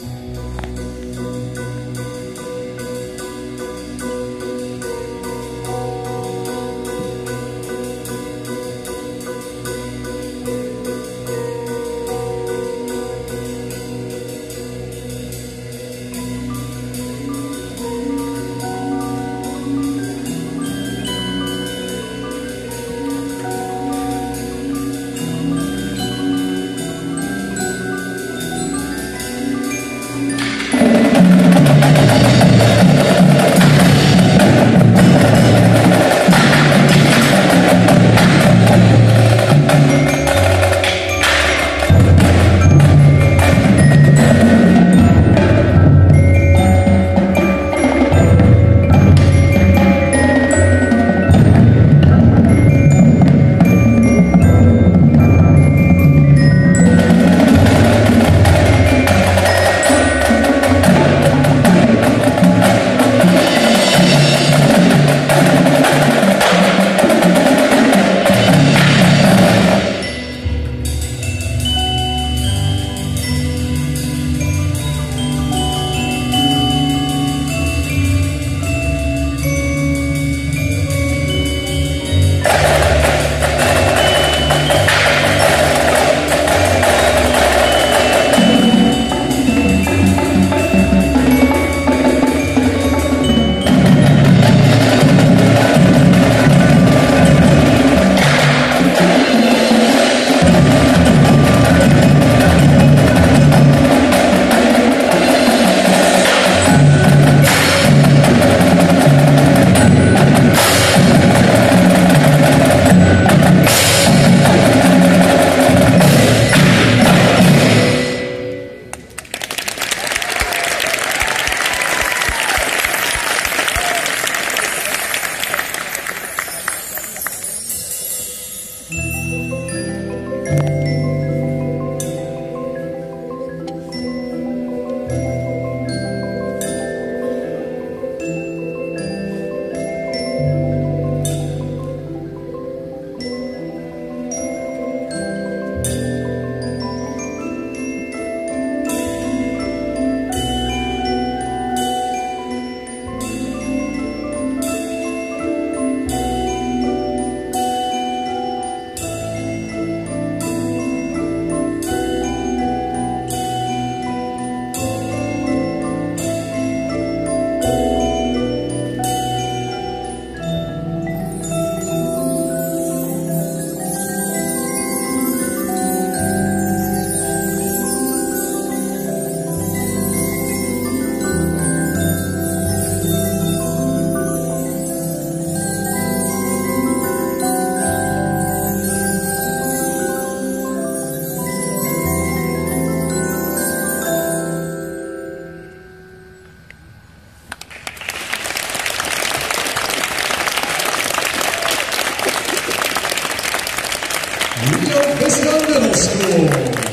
Música Rio Vista Middle School.